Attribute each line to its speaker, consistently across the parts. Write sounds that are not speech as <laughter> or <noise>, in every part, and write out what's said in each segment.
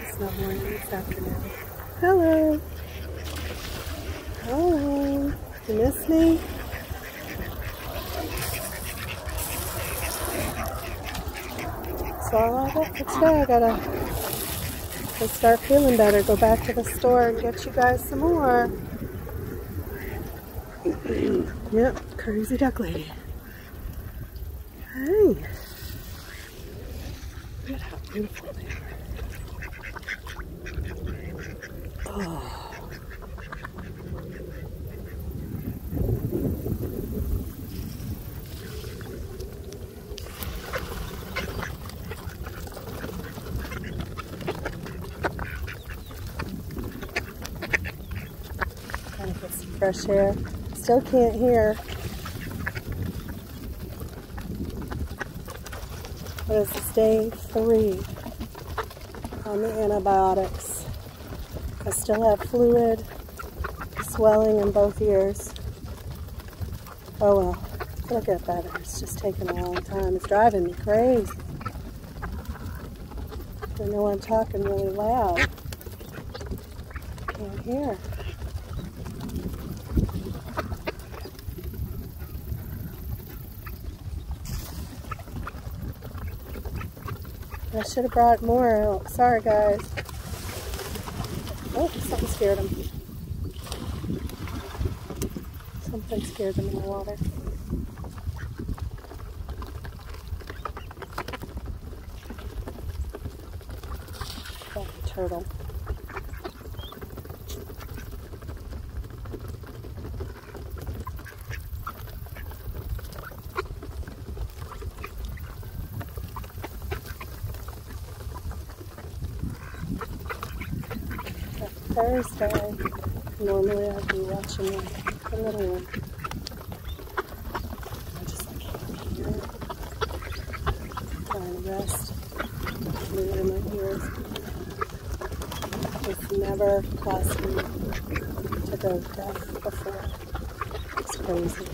Speaker 1: It's not morning, it's afternoon. Hello. Hello. You miss me? So I got for today. I gotta to start feeling better. Go back to the store and get you guys some more. <clears throat> yep, crazy duck lady. Hey. Look at how beautiful they are. Trying to get some fresh air. Still can't hear. What is this, day three on the antibiotics. I still have fluid, swelling in both ears. Oh well, it'll get better. It's just taking a long time. It's driving me crazy. I know I'm talking really loud. Can't hear. I should have brought more. Oh, sorry, guys. Oh, something scared him. Something scared him in the water. Oh, turtle. Thursday. Normally I'd be watching the, little one. I just like here. Trying to rest. Fluid in my. It's never caused me to go deaf before. It's crazy.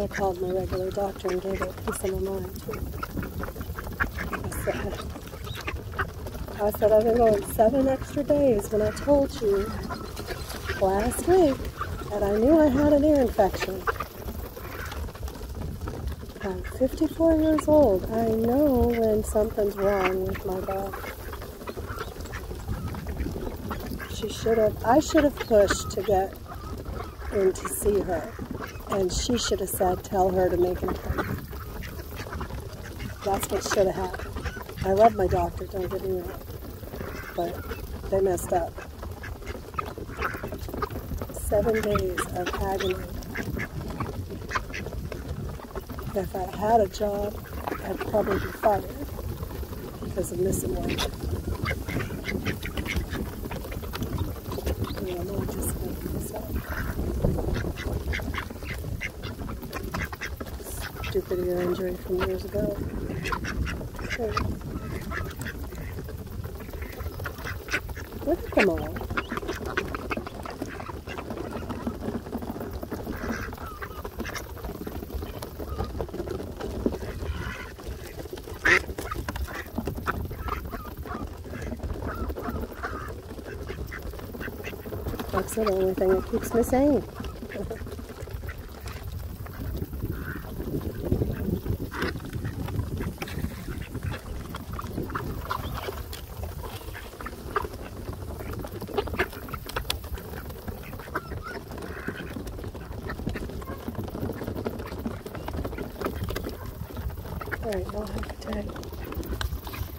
Speaker 1: I called my regular doctor and gave it piece of my mind too. I said, I've been going seven extra days when I told you last week that I knew I had an ear infection. I'm 54 years old. I know when something's wrong with my dog. She should have, I should have pushed to get in to see her. And she should have said, tell her to make an appointment. That's what should have happened. I love my doctor, don't get me wrong. But they messed up. Seven days of agony. If I had a job, I'd probably be fired because of missing I'm just this up. Stupid ear injury from years ago. Look at them all. That's the only thing that keeps me sane. All right, well, have a day.